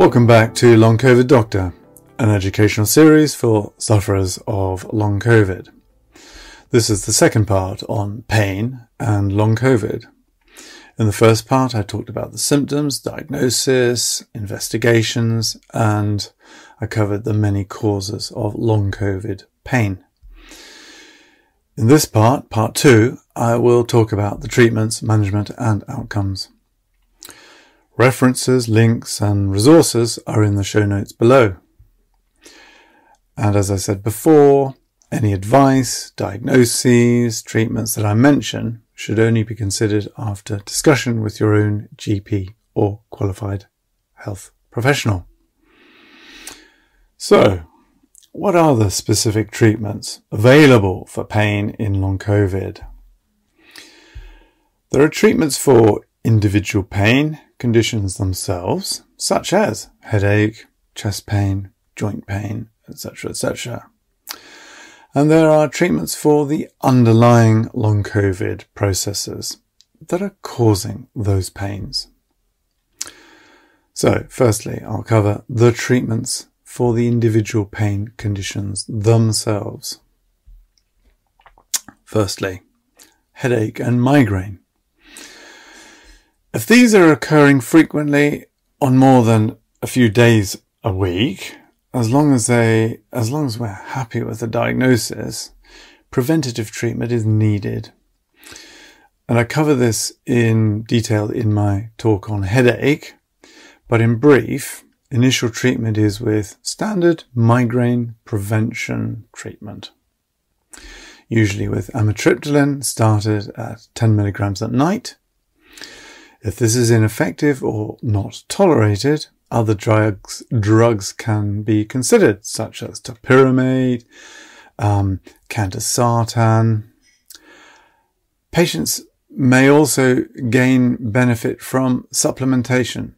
Welcome back to Long COVID Doctor, an educational series for sufferers of long COVID. This is the second part on pain and long COVID. In the first part, I talked about the symptoms, diagnosis, investigations, and I covered the many causes of long COVID pain. In this part, part two, I will talk about the treatments, management, and outcomes. References, links, and resources are in the show notes below. And as I said before, any advice, diagnoses, treatments that I mention should only be considered after discussion with your own GP or qualified health professional. So, what are the specific treatments available for pain in long COVID? There are treatments for individual pain, conditions themselves, such as headache, chest pain, joint pain, etc., etc. And there are treatments for the underlying long COVID processes that are causing those pains. So, firstly, I'll cover the treatments for the individual pain conditions themselves. Firstly, headache and migraine. If these are occurring frequently on more than a few days a week, as long as they, as long as we're happy with the diagnosis, preventative treatment is needed. And I cover this in detail in my talk on headache, but in brief, initial treatment is with standard migraine prevention treatment. Usually with amitriptyline started at 10 milligrams at night if this is ineffective or not tolerated, other drugs drugs can be considered, such as topiramate, um, candesartan. Patients may also gain benefit from supplementation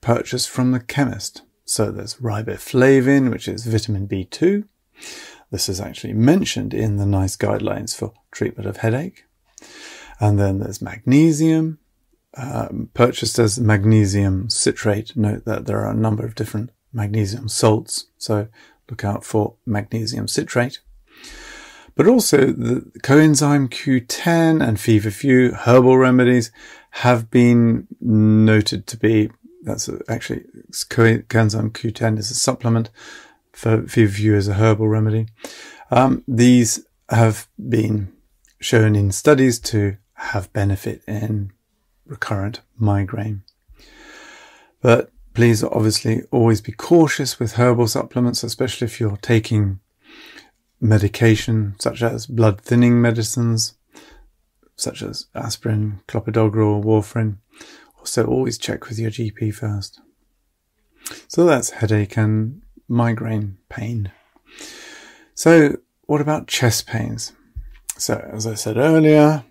purchased from the chemist. So there's riboflavin, which is vitamin B2. This is actually mentioned in the NICE guidelines for treatment of headache. And then there's magnesium, um, purchased as magnesium citrate. Note that there are a number of different magnesium salts, so look out for magnesium citrate. But also the coenzyme Q10 and feverfew herbal remedies have been noted to be, that's actually coenzyme Q10 is a supplement for feverfew as a herbal remedy. Um, these have been shown in studies to have benefit in recurrent migraine. But please obviously always be cautious with herbal supplements, especially if you're taking medication such as blood thinning medicines, such as aspirin, clopidogrel, or warfarin. Also, always check with your GP first. So that's headache and migraine pain. So, what about chest pains? So, as I said earlier,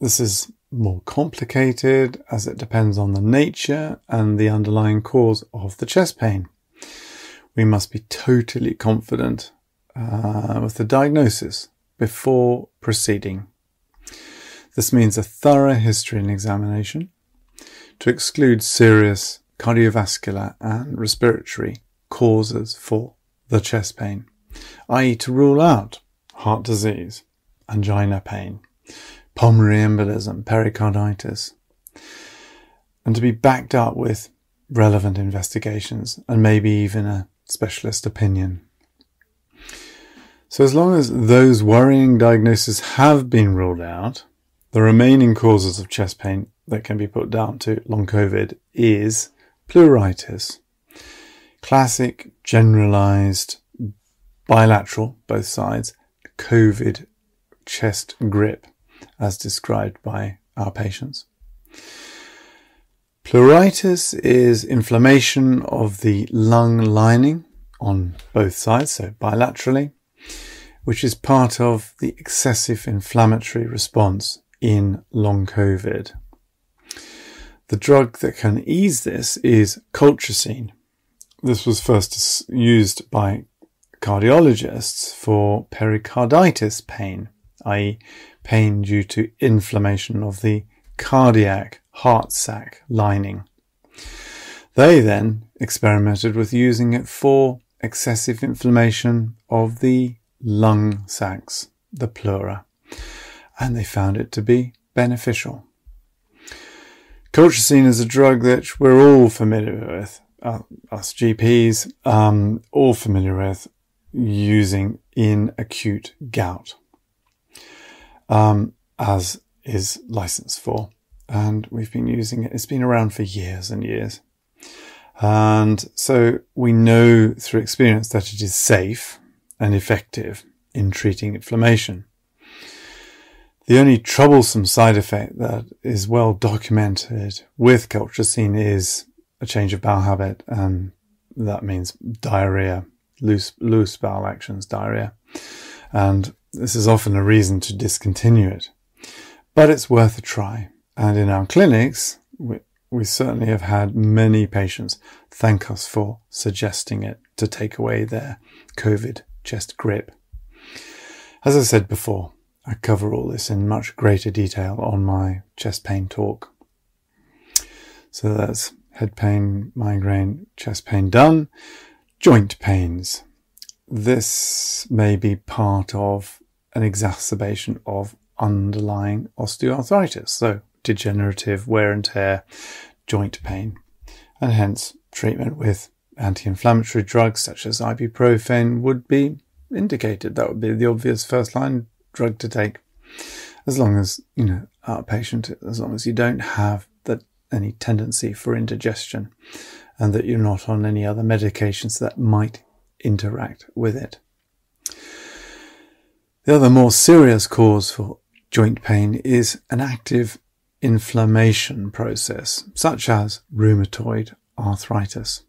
this is more complicated as it depends on the nature and the underlying cause of the chest pain. We must be totally confident uh, with the diagnosis before proceeding. This means a thorough history and examination to exclude serious cardiovascular and respiratory causes for the chest pain, i.e. to rule out heart disease, angina pain, pulmonary embolism, pericarditis, and to be backed up with relevant investigations and maybe even a specialist opinion. So as long as those worrying diagnoses have been ruled out, the remaining causes of chest pain that can be put down to long COVID is pleuritis. Classic, generalized, bilateral, both sides, COVID chest grip as described by our patients. Pleuritis is inflammation of the lung lining on both sides, so bilaterally, which is part of the excessive inflammatory response in long COVID. The drug that can ease this is colchicine. This was first used by cardiologists for pericarditis pain, i.e pain due to inflammation of the cardiac heart sac lining. They then experimented with using it for excessive inflammation of the lung sacs, the pleura, and they found it to be beneficial. Colchicine is a drug that we're all familiar with, uh, us GPs, um, all familiar with using in acute gout, um, as is licensed for. And we've been using it. It's been around for years and years. And so we know through experience that it is safe and effective in treating inflammation. The only troublesome side effect that is well documented with colchicine is a change of bowel habit, and that means diarrhea, loose, loose bowel actions, diarrhea. And this is often a reason to discontinue it. But it's worth a try. And in our clinics, we, we certainly have had many patients thank us for suggesting it to take away their COVID chest grip. As I said before, I cover all this in much greater detail on my chest pain talk. So that's head pain, migraine, chest pain done. Joint pains. This may be part of an exacerbation of underlying osteoarthritis. So degenerative wear and tear, joint pain, and hence treatment with anti-inflammatory drugs such as ibuprofen would be indicated. That would be the obvious first line drug to take. As long as, you know, outpatient, as long as you don't have that any tendency for indigestion and that you're not on any other medications that might interact with it. The other more serious cause for joint pain is an active inflammation process, such as rheumatoid arthritis,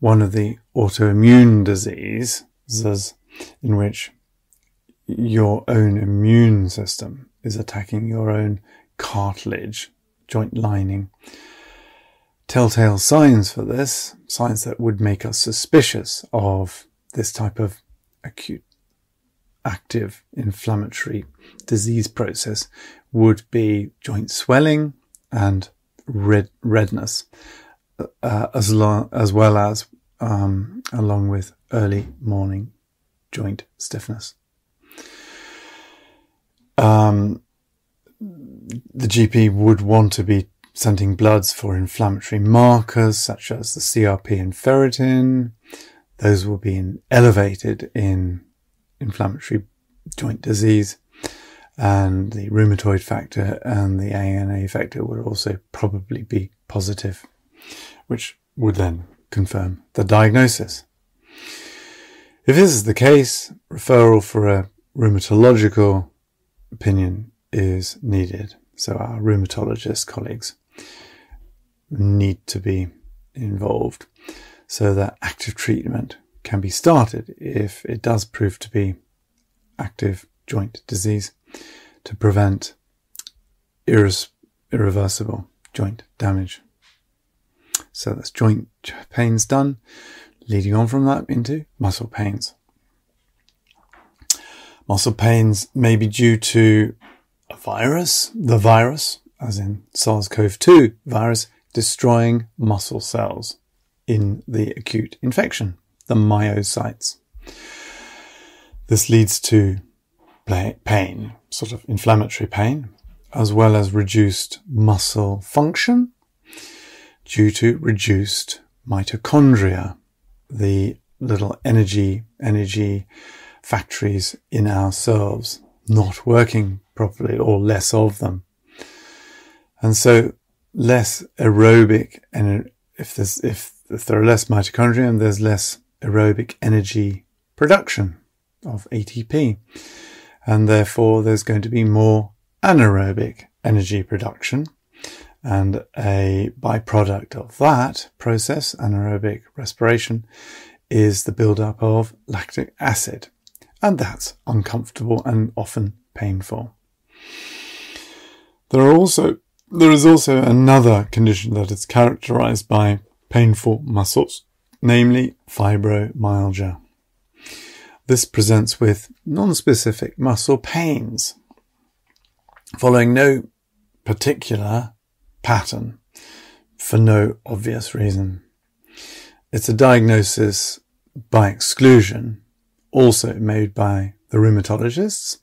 one of the autoimmune diseases in which your own immune system is attacking your own cartilage, joint lining. Telltale signs for this, signs that would make us suspicious of this type of acute active inflammatory disease process would be joint swelling and red, redness, uh, as, long, as well as um, along with early morning joint stiffness. Um, the GP would want to be sending bloods for inflammatory markers such as the CRP and ferritin. Those will be in, elevated in inflammatory joint disease and the rheumatoid factor and the ANA factor would also probably be positive, which would then confirm the diagnosis. If this is the case, referral for a rheumatological opinion is needed. So our rheumatologist colleagues need to be involved so that active treatment can be started if it does prove to be active joint disease to prevent irre- irreversible joint damage. So that's joint pains done, leading on from that into muscle pains. Muscle pains may be due to a virus, the virus, as in SARS-CoV-2 virus, destroying muscle cells in the acute infection, the myocytes. This leads to pain, sort of inflammatory pain, as well as reduced muscle function due to reduced mitochondria, the little energy, energy factories in ourselves not working properly or less of them. And so less aerobic and if there's, if, if there are less mitochondria, and there's less aerobic energy production of ATP. And therefore there's going to be more anaerobic energy production. And a byproduct of that process, anaerobic respiration, is the buildup of lactic acid and that's uncomfortable and often painful. There are also there is also another condition that is characterized by painful muscles, namely fibromyalgia. This presents with non-specific muscle pains following no particular pattern for no obvious reason. it's a diagnosis by exclusion, also made by the rheumatologists,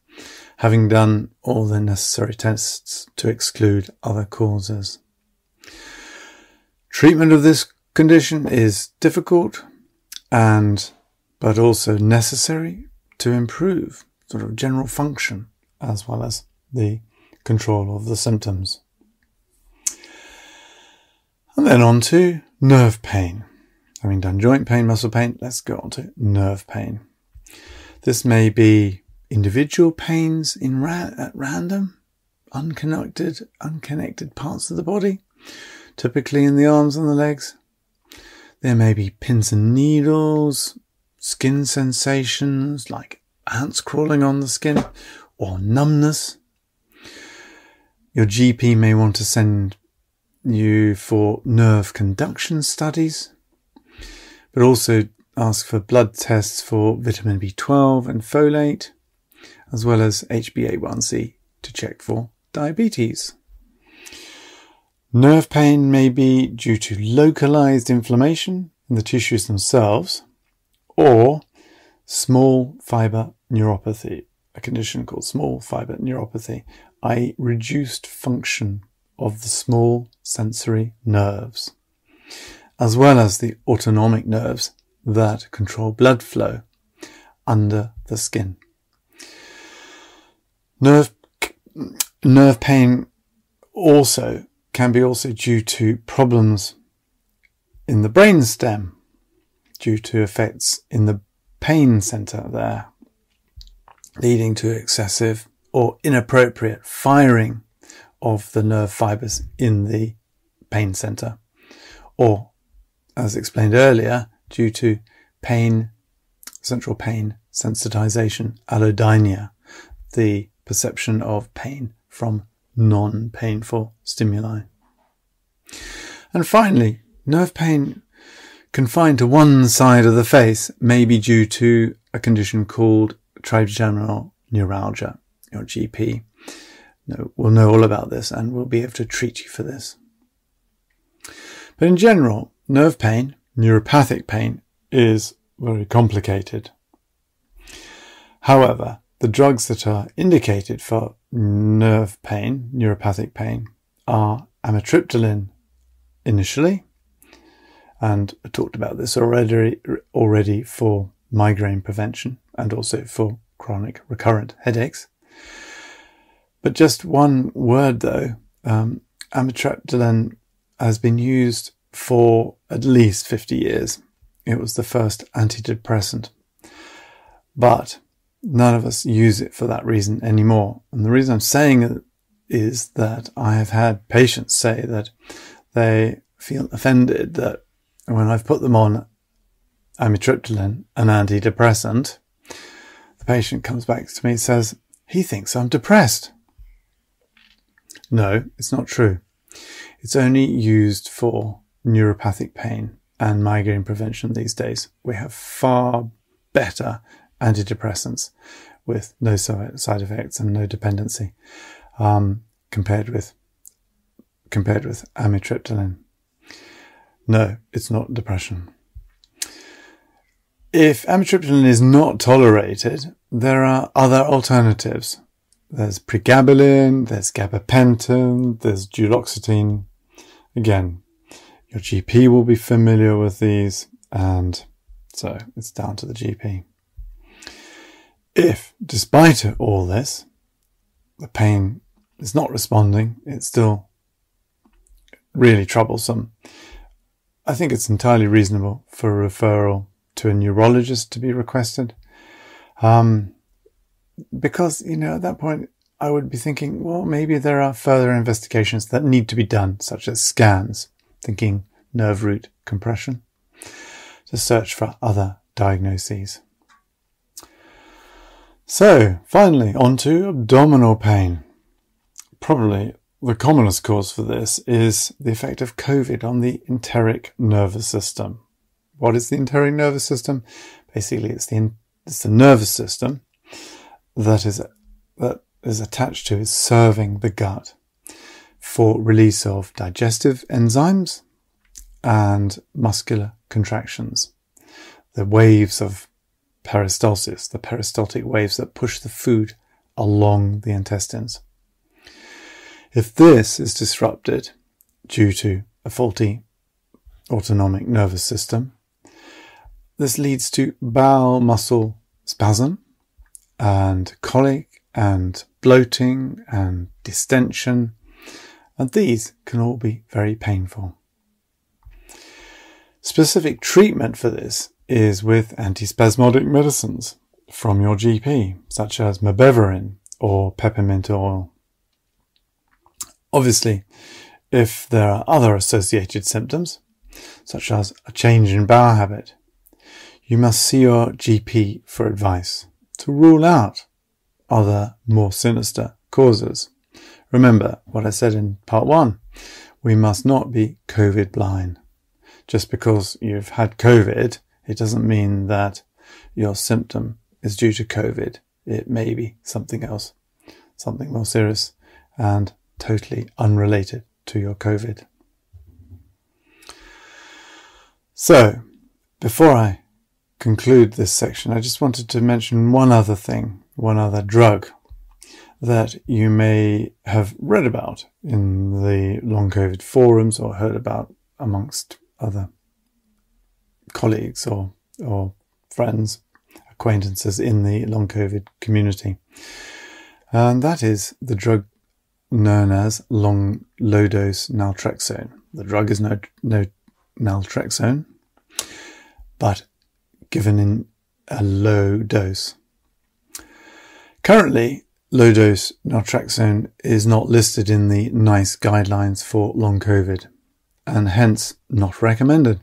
having done all the necessary tests to exclude other causes. Treatment of this condition is difficult and but also necessary to improve sort of general function as well as the control of the symptoms. And then on to nerve pain. Having done joint pain, muscle pain, let's go on to nerve pain. This may be individual pains in ra- at random, unconnected, unconnected parts of the body, typically in the arms and the legs. There may be pins and needles, skin sensations like ants crawling on the skin, or numbness. Your GP may want to send you for nerve conduction studies, but also ask for blood tests for vitamin B12 and folate, as well as HbA1c to check for diabetes. Nerve pain may be due to localized inflammation in the tissues themselves or small fiber neuropathy, a condition called small fiber neuropathy, i.e., reduced function of the small sensory nerves, as well as the autonomic nerves that control blood flow under the skin. Nerve, nerve pain also can be also due to problems in the brain stem due to effects in the pain center there, leading to excessive or inappropriate firing of the nerve fibers in the pain center, or as explained earlier, due to pain, central pain sensitization, allodynia, the perception of pain from non-painful stimuli. And finally, nerve pain confined to one side of the face may be due to a condition called trigeminal neuralgia. Your GP will know all about this and will be able to treat you for this. But in general, nerve pain, neuropathic pain, is very complicated. However, the drugs that are indicated for nerve pain, neuropathic pain, are amitriptyline initially, and I talked about this already, already for migraine prevention and also for chronic recurrent headaches. But just one word though, um, amitriptyline has been used for at least 50 years. It was the first antidepressant. But none of us use it for that reason anymore. And the reason I'm saying it is that I have had patients say that they feel offended that when I've put them on amitriptyline, an antidepressant, the patient comes back to me and says, he thinks I'm depressed. No, it's not true. It's only used for neuropathic pain and migraine prevention these days. We have far better antidepressants with no side effects and no dependency um, compared with compared with amitriptyline. No, it's not depression. If amitriptyline is not tolerated, there are other alternatives. There's pregabalin, there's gabapentin, there's duloxetine. Again, your GP will be familiar with these, and so it's down to the GP. If, despite all this, the pain is not responding, it's still really troublesome, I think it's entirely reasonable for a referral to a neurologist to be requested. Um, because, you know, at that point, I would be thinking, well, maybe there are further investigations that need to be done, such as scans, thinking nerve root compression, to search for other diagnoses. So, finally, on to abdominal pain. Probably the commonest cause for this is the effect of COVID on the enteric nervous system. What is the enteric nervous system? Basically, it's the, it's the nervous system that is, that is attached to, is serving the gut for release of digestive enzymes and muscular contractions. The waves of peristalsis, the peristaltic waves that push the food along the intestines. If this is disrupted due to a faulty autonomic nervous system, this leads to bowel muscle spasm and colic and bloating and distension, and these can all be very painful. Specific treatment for this is with antispasmodic medicines from your GP, such as mebeverine or peppermint oil. Obviously, if there are other associated symptoms, such as a change in bowel habit, you must see your GP for advice to rule out other more sinister causes. Remember what I said in part one. We must not be COVID blind. Just because you've had COVID, it doesn't mean that your symptom is due to COVID. It may be something else, something more serious and totally unrelated to your COVID. So, before I conclude this section, I just wanted to mention one other thing, one other drug that you may have read about in the long COVID forums or heard about amongst other colleagues or, or friends, acquaintances in the long COVID community. And that is the drug known as long low dose naltrexone. The drug is no, no naltrexone, but given in a low dose. Currently, low dose naltrexone is not listed in the NICE guidelines for long COVID and hence not recommended.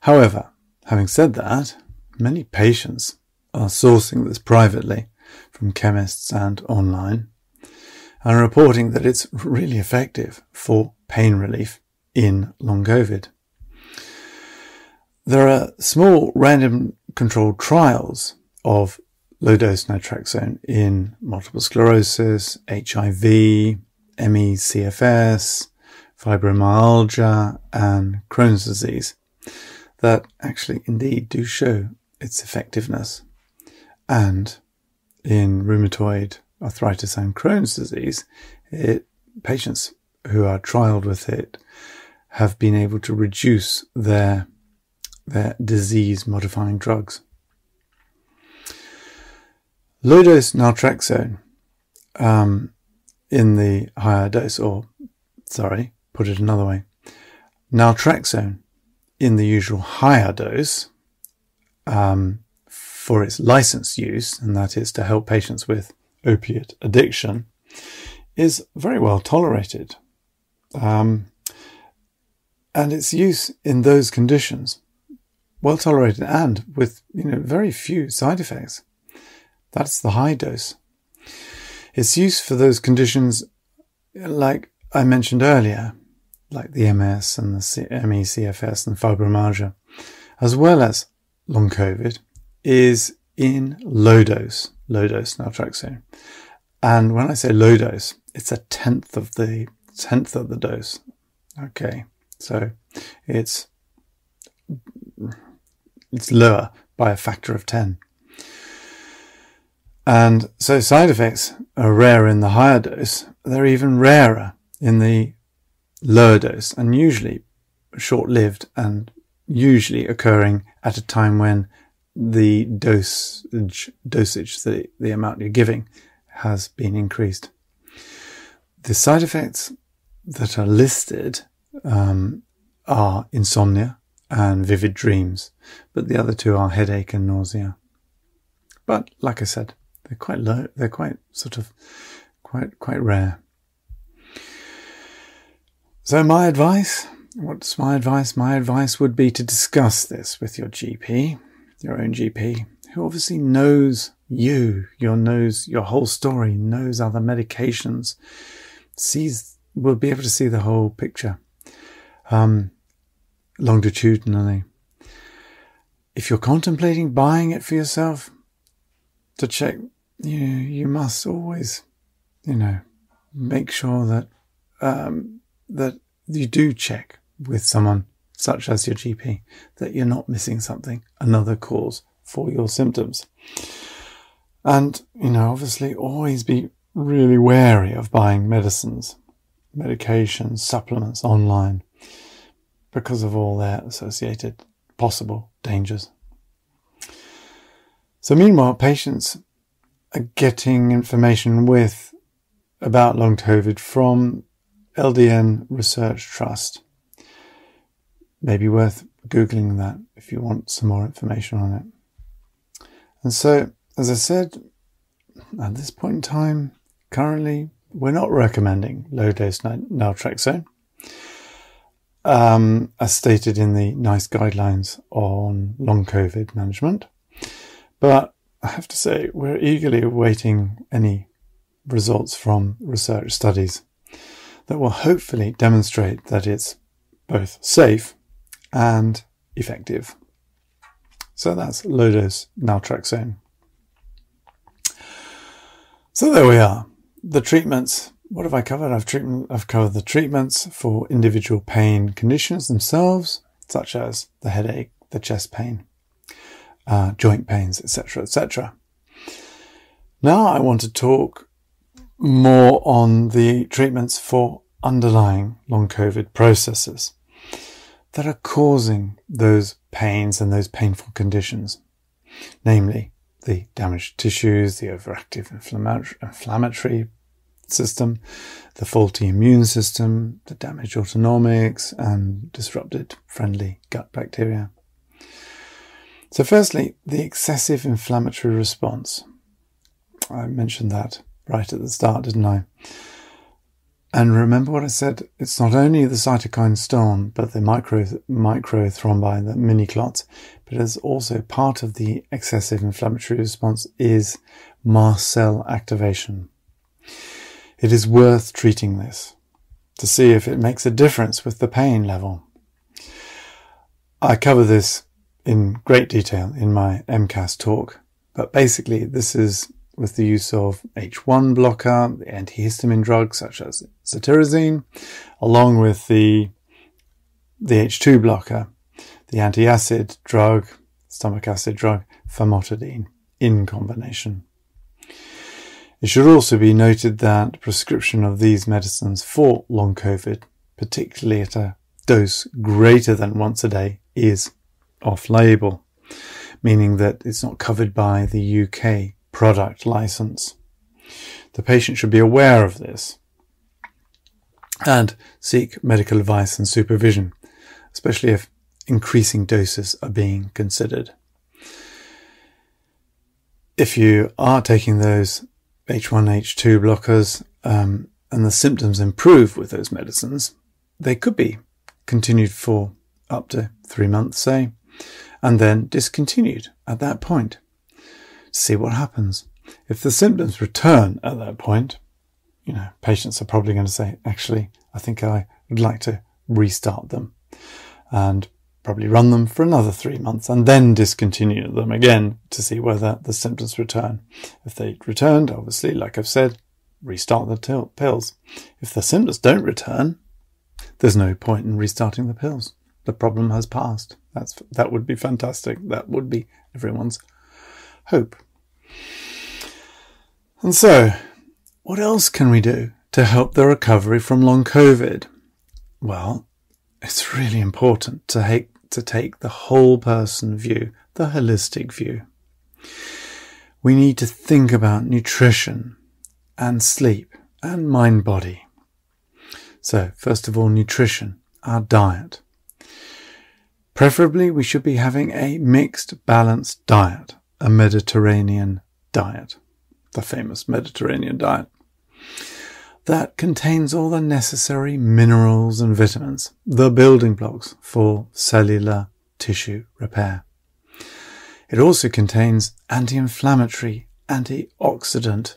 However, having said that, many patients are sourcing this privately from chemists and online and reporting that it's really effective for pain relief in long COVID. There are small random controlled trials of low dose naltrexone in multiple sclerosis, HIV, ME/CFS, fibromyalgia, and Crohn's disease that actually indeed do show its effectiveness. And in rheumatoid arthritis and Crohn's disease, it, patients who are trialed with it have been able to reduce their their disease modifying drugs. Low dose naltrexone um, in the higher dose, or sorry, put it another way, naltrexone in the usual higher dose um, for its licensed use, and that is to help patients with opiate addiction, is very well tolerated. Um, and its use in those conditions, well tolerated and with you know very few side effects. That's the high dose. Its use for those conditions, like I mentioned earlier, like the MS and the ME/CFS and fibromyalgia, as well as long COVID, is in low dose, low dose naltrexone. And when I say low dose, it's a tenth of the tenth of the dose. Okay, so it's it's lower by a factor of ten. And so side effects are rare in the higher dose. They're even rarer in the lower dose and usually short lived and usually occurring at a time when the dosage, dosage, the, the amount you're giving has been increased. The side effects that are listed um, are insomnia and vivid dreams, but the other two are headache and nausea. But like I said, they're quite low. They're quite sort of quite quite rare. So my advice, what's my advice? My advice would be to discuss this with your GP your own GP, who obviously knows you, your knows your whole story, knows other medications, sees will be able to see the whole picture, um, longitudinally. If you're contemplating buying it for yourself, to check, you you must always, you know, make sure that um, that you do check with someone such as your GP that you're not missing something, another cause for your symptoms. And, you know, obviously always be really wary of buying medicines, medications, supplements online because of all their associated possible dangers. So meanwhile, patients are getting information with about long COVID from LDN Research Trust. Maybe worth Googling that if you want some more information on it. And so, as I said, at this point in time, currently, we're not recommending low dose naltrexone, um, as stated in the NICE guidelines on long COVID management. But I have to say, we're eagerly awaiting any results from research studies that will hopefully demonstrate that it's both safe and effective. So that's low dose naltrexone. So there we are. The treatments. What have I covered? I've treatment. I've covered the treatments for individual pain conditions themselves, such as the headache, the chest pain, uh, joint pains, etc., etc. Now I want to talk more on the treatments for underlying long COVID processes that are causing those pains and those painful conditions, namely the damaged tissues, the overactive inflammatory system, the faulty immune system, the damaged autonomics, and disrupted friendly gut bacteria. So, firstly, the excessive inflammatory response. I mentioned that right at the start, didn't I? And remember what I said? It's not only the cytokine storm, but the micro microthrombi, the mini clots, but it's also part of the excessive inflammatory response is mast cell activation. It is worth treating this to see if it makes a difference with the pain level. I cover this in great detail in my MCAS talk, but basically this is with the use of H1 blocker, the antihistamine drugs such as cetirizine, along with the, the H2 blocker, the antacid drug, stomach acid drug, famotidine in combination. It should also be noted that prescription of these medicines for long COVID, particularly at a dose greater than once a day, is off label, meaning that it's not covered by the UK product license. The patient should be aware of this and seek medical advice and supervision, especially if increasing doses are being considered. If you are taking those H1, H2 blockers um, and the symptoms improve with those medicines, they could be continued for up to three months, say, and then discontinued at that point see what happens. If the symptoms return at that point, you know, patients are probably going to say, actually, I think I would like to restart them and probably run them for another three months and then discontinue them again to see whether the symptoms return. If they returned, obviously, like I've said, restart the pills. If the symptoms don't return, there's no point in restarting the pills. The problem has passed. That's that would be fantastic. That would be everyone's hope. And so, what else can we do to help the recovery from long COVID? Well, it's really important to take, to take the whole person view, the holistic view. We need to think about nutrition and sleep and mind body. So, first of all, nutrition, our diet. Preferably, we should be having a mixed, balanced diet a Mediterranean diet, the famous Mediterranean diet, that contains all the necessary minerals and vitamins, the building blocks for cellular tissue repair. It also contains anti-inflammatory, antioxidant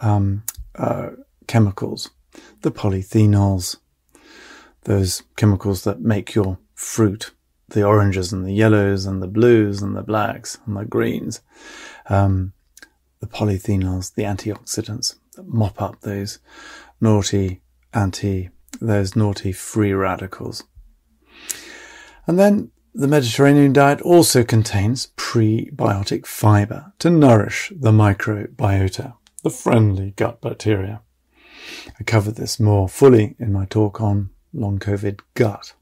um, uh, chemicals, the polyphenols, those chemicals that make your fruit the oranges and the yellows and the blues and the blacks and the greens, um, the polyphenols, the antioxidants that mop up those naughty anti, those naughty free radicals And then the Mediterranean diet also contains prebiotic fiber to nourish the microbiota, the friendly gut bacteria. I covered this more fully in my talk on long COVID gut.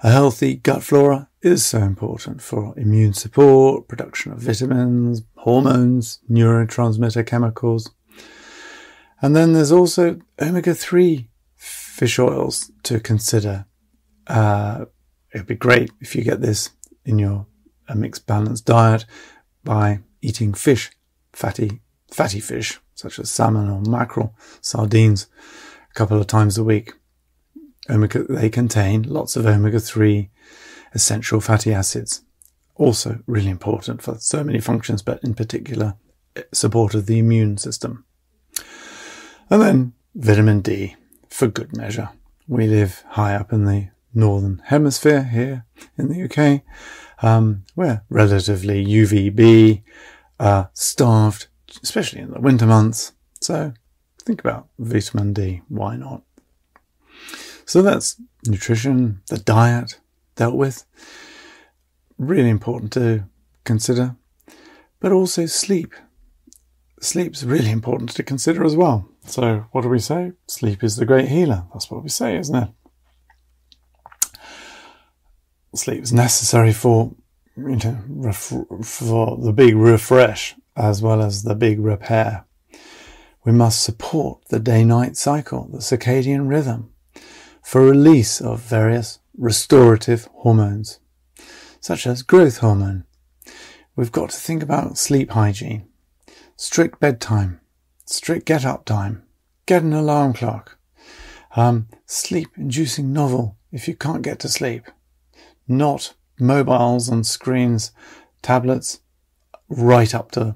A healthy gut flora is so important for immune support, production of vitamins, hormones, neurotransmitter chemicals. And then there's also omega 3 fish oils to consider. Uh, it'd be great if you get this in your a mixed balanced diet by eating fish, fatty, fatty fish, such as salmon or mackerel, sardines, a couple of times a week. Omega, they contain lots of omega 3 essential fatty acids. Also really important for so many functions, but in particular, support of the immune system. And then vitamin D for good measure. We live high up in the northern hemisphere here in the UK. Um, we're relatively UVB uh, starved, especially in the winter months. So think about vitamin D. Why not? So that's nutrition, the diet dealt with. Really important to consider. But also sleep. Sleep's really important to consider as well. So what do we say? Sleep is the great healer. That's what we say, isn't it? Sleep is necessary for you know, ref- for the big refresh as well as the big repair. We must support the day-night cycle, the circadian rhythm, for release of various restorative hormones, such as growth hormone. We've got to think about sleep hygiene, strict bedtime, strict get up time, get an alarm clock, um, sleep inducing novel if you can't get to sleep, not mobiles and screens, tablets, right up to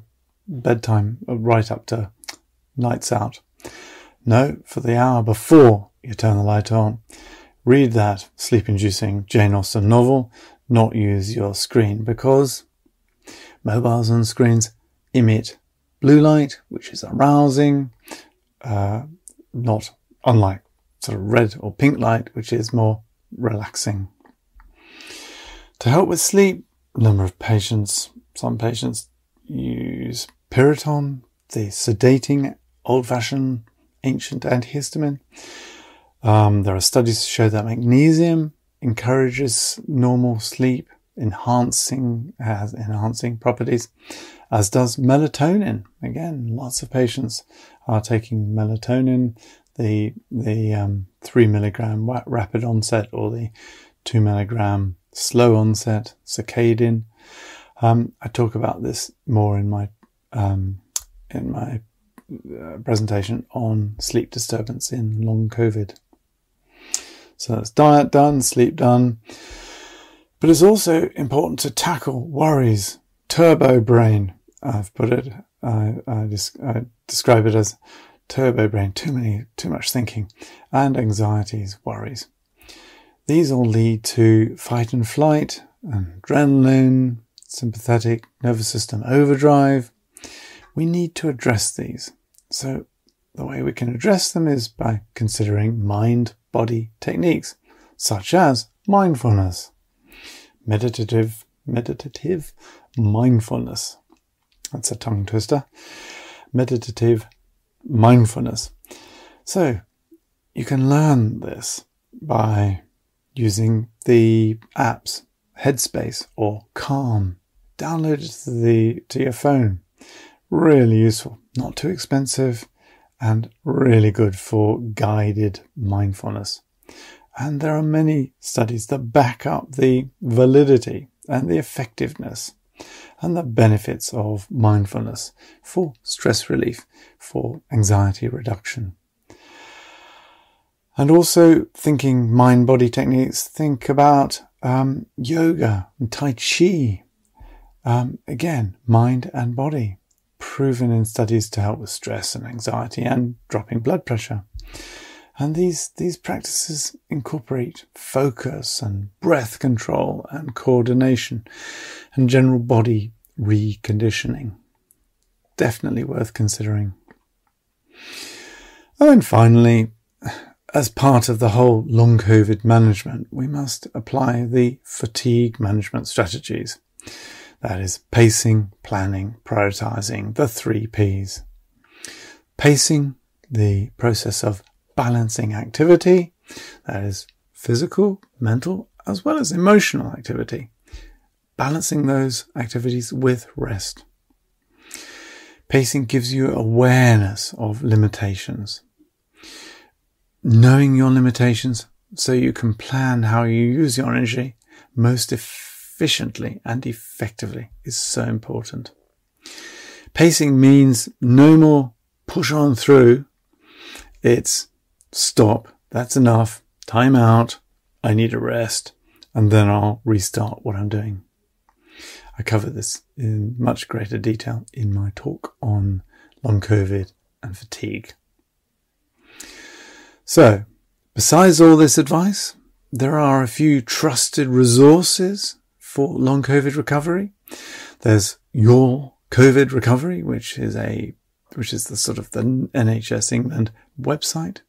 bedtime, right up to nights out. No, for the hour before you turn the light on, read that sleep inducing Jane Austen novel, not use your screen because mobiles and screens emit blue light, which is arousing, uh, not unlike sort of red or pink light, which is more relaxing. To help with sleep, number of patients, some patients use Piriton, the sedating old fashioned ancient antihistamine. Um, there are studies to show that magnesium encourages normal sleep, enhancing has enhancing properties, as does melatonin. Again, lots of patients are taking melatonin, the the um, three milligram rapid onset or the two milligram slow onset Circadin. Um, I talk about this more in my um, in my uh, presentation on sleep disturbance in long COVID. So that's diet done, sleep done. But it's also important to tackle worries, turbo brain. I've put it, I, I, I describe it as turbo brain, too many, too much thinking, and anxieties, worries. These all lead to fight and flight, adrenaline, sympathetic nervous system overdrive. We need to address these. So the way we can address them is by considering mind body techniques, such as mindfulness, meditative, meditative mindfulness. That's a tongue twister. Meditative mindfulness. So you can learn this by using the apps Headspace or Calm download it to the to your phone. Really useful, not too expensive, and really good for guided mindfulness. And there are many studies that back up the validity and the effectiveness and the benefits of mindfulness for stress relief, for anxiety reduction. And also thinking mind body techniques, think about um, yoga and Tai Chi um, again, mind and body, proven in studies to help with stress and anxiety and dropping blood pressure. And these, these practices incorporate focus and breath control and coordination and general body reconditioning. Definitely worth considering. Oh, and then finally, as part of the whole long COVID management, we must apply the fatigue management strategies. That is pacing, planning, prioritizing, the three P's. Pacing, the process of balancing activity, that is physical, mental, as well as emotional activity. Balancing those activities with rest. Pacing gives you awareness of limitations. Knowing your limitations so you can plan how you use your energy most efficiently and effectively is so important. Pacing means no more push on through. It's stop. That's enough. Time out. I need a rest. And then I'll restart what I'm doing. I cover this in much greater detail in my talk on long COVID and fatigue. So, besides all this advice, there are a few trusted resources for long COVID recovery. There's your COVID recovery, which is a, which is the sort of the NHS England website,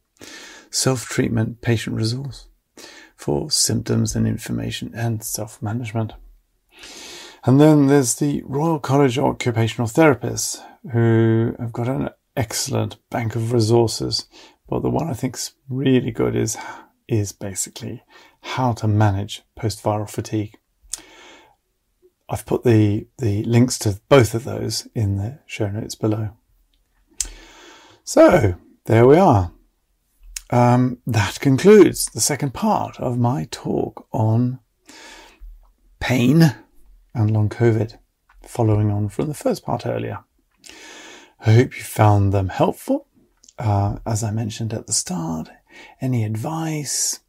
self-treatment patient resource for symptoms and information and self-management. And then there's the Royal College of Occupational Therapists, who have got an excellent bank of resources. But the one I think's really good is is basically how to manage post-viral fatigue. I've put the, the links to both of those in the show notes below. So there we are. Um, that concludes the second part of my talk on pain and long COVID, following on from the first part earlier. I hope you found them helpful. Uh, as I mentioned at the start, any advice,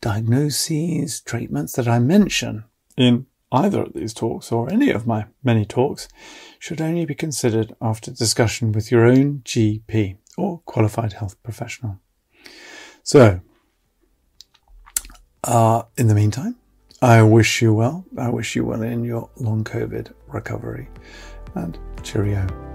diagnoses, treatments that I mention in either of these talks or any of my many talks should only be considered after discussion with your own GP or qualified health professional. So, uh, in the meantime, I wish you well. I wish you well in your long COVID recovery and cheerio.